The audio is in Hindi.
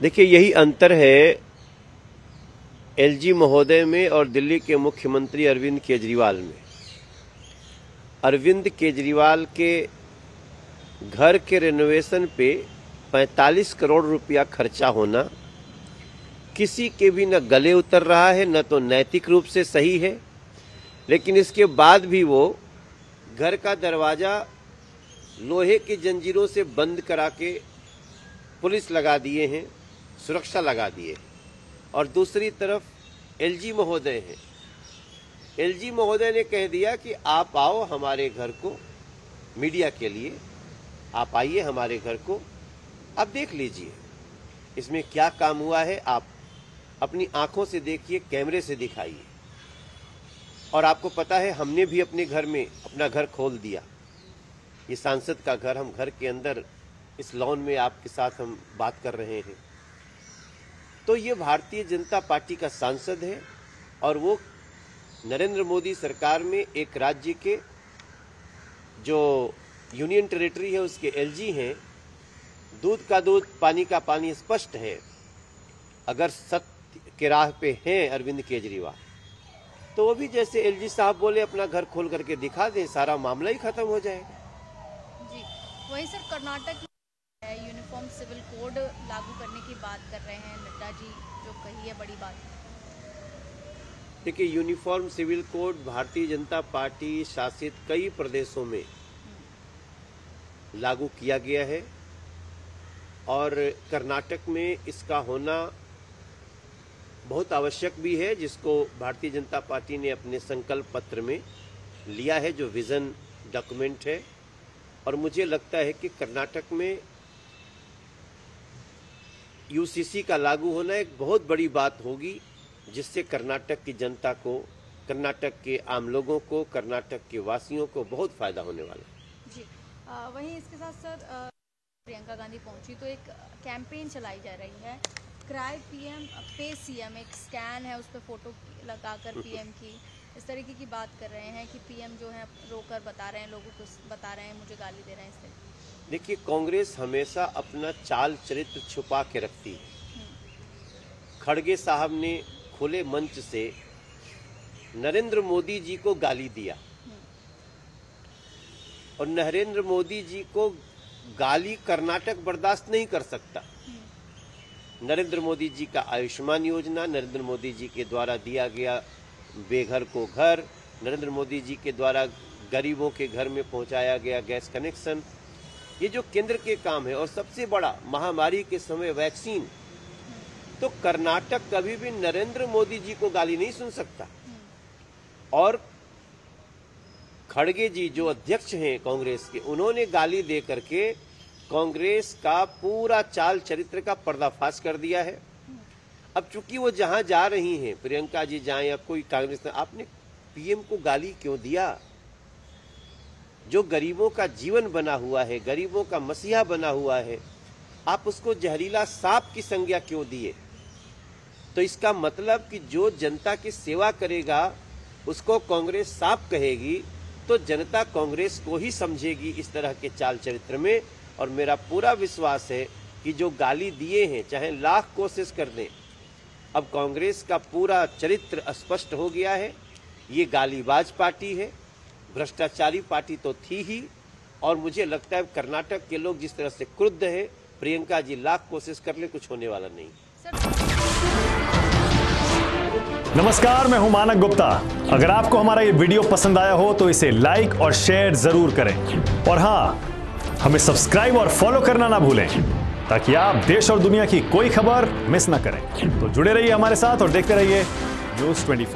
देखिए, यही अंतर है एलजी महोदय में और दिल्ली के मुख्यमंत्री अरविंद केजरीवाल में। अरविंद केजरीवाल के घर के रेनोवेशन पे 45 करोड़ रुपया खर्चा होना किसी के भी न गले उतर रहा है, न तो नैतिक रूप से सही है, लेकिन इसके बाद भी वो घर का दरवाज़ा लोहे की जंजीरों से बंद करा के पुलिस लगा दिए हैं। सुरक्षा लगा दिए। और दूसरी तरफ़, एलजी महोदय हैं। एलजी महोदय ने कह दिया कि आप आओ हमारे घर को, मीडिया के लिए। आप आइए हमारे घर को, आप देख लीजिए। इसमें क्या काम हुआ है, आप अपनी आँखों से देखिए, कैमरे से दिखाइए। और आपको पता है, हमने भी अपने घर में अपना घर खोल दिया। ये सांसद का घर, हम घर के अंदर, इस लॉन में आपके साथ हम बात कर रहे हैं। तो ये भारतीय जनता पार्टी का सांसद है और वो नरेंद्र मोदी सरकार में एक राज्य के जो यूनियन टेरिटरी है, उसके एलजी हैं, दूध का दूध, पानी का पानी स्पष्ट है। अगर सत्य के राह पे हैं अरविंद केजरीवाल तो वो भी जैसे एलजी साहब बोले, अपना घर खोल करके दिखा दें, सारा मामला ही खत्म हो जाएगा जी, वहीं sir, Karnataka uniform civil code लागू करने की बात कर रहे हैं, नड्डा जी, जो कही है बड़ी बात। देखिए, uniform civil code Bharatiya Janata party शासित कई प्रदेशों में लागू किया गया है और कर्नाटक में इसका होना बहुत आवश्यक भी है, जिसको भारतीय जनता पार्टी ने अपने संकल्प पत्र में लिया है, जो विजन डॉक्यूमेंट है। और मुझे लगता है कि कर्नाटक में यूसीसी का लागू होना एक बहुत बड़ी बात होगी जिससे कर्नाटक की जनता को कर्नाटक के आम लोगों को कर्नाटक के वासियों को बहुत फ़ायदा होने वाला है। जी आ, वहीं इसके साथ सर प्रियंका गांधी पहुँची तो एक कैंपेन चलाई जा रही है। क्राई पीएम पे सीएम एक स्कैन है उस पर फ़ोटो लगाकर पीएम की। इस तरीके की बात कर रहे हैं कि पीएम जो है रोकर बता रहे हैं लोगों को बता रहे हैं मुझे गाली दे रहे हैं इस तरीके देखिए, कांग्रेस हमेशा अपना चाल चरित्र छुपा के रखती है। खड़गे साहब ने खुले मंच से नरेंद्र मोदी जी को गाली दिया। और नरेंद्र मोदी जी को गाली कर्नाटक बर्दाश्त नहीं कर सकता। नरेंद्र मोदी जी का आयुष्मान योजना, नरेंद्र मोदी जी के द्वारा दिया गया बेघर को घर, नरेंद्र मोदी जी के द्वारा गरीबों के घर में पहुँचाया गया गैस कनेक्शन ये जो केंद्र के काम है और सबसे बड़ा महामारी के समय वैक्सीन तो कर्नाटक कभी भी नरेंद्र मोदी जी को गाली नहीं सुन सकता। और खड़गे जी जो अध्यक्ष हैं कांग्रेस के, उन्होंने गाली दे करके कांग्रेस का पूरा चाल चरित्र का पर्दाफाश कर दिया है। अब चूँकि वो जहाँ जा रही हैं, प्रियंका जी जाए या कोई कांग्रेस आपने पीएम को गाली क्यों दिया? जो गरीबों का जीवन बना हुआ है, गरीबों का मसीहा बना हुआ है, आप उसको जहरीला सांप की संज्ञा क्यों दिए? तो इसका मतलब कि जो जनता की सेवा करेगा, उसको कांग्रेस सांप कहेगी तो जनता कांग्रेस को ही समझेगी इस तरह के चाल चरित्र में। और मेरा पूरा विश्वास है कि जो गाली दिए हैं, चाहे लाख कोशिश कर दें, अब कांग्रेस का पूरा चरित्र स्पष्ट हो गया है। ये गालीबाज पार्टी है। भ्रष्टाचारी पार्टी तो थी ही, और मुझे लगता है कर्नाटक के लोग जिस तरह से क्रुद्ध है, प्रियंका जी लाख कोशिश कर ले, कुछ होने वाला नहीं। नमस्कार, मैं हूँ मानक गुप्ता। अगर आपको हमारा ये वीडियो पसंद आया हो तो इसे लाइक और शेयर ज़रूर करें। और हाँ, हमें सब्सक्राइब और फॉलो करना ना भूलें, ताकि आप देश और दुनिया की कोई खबर मिस ना करें। तो जुड़े रहिए हमारे साथ और देखते रहिए न्यूज़ 24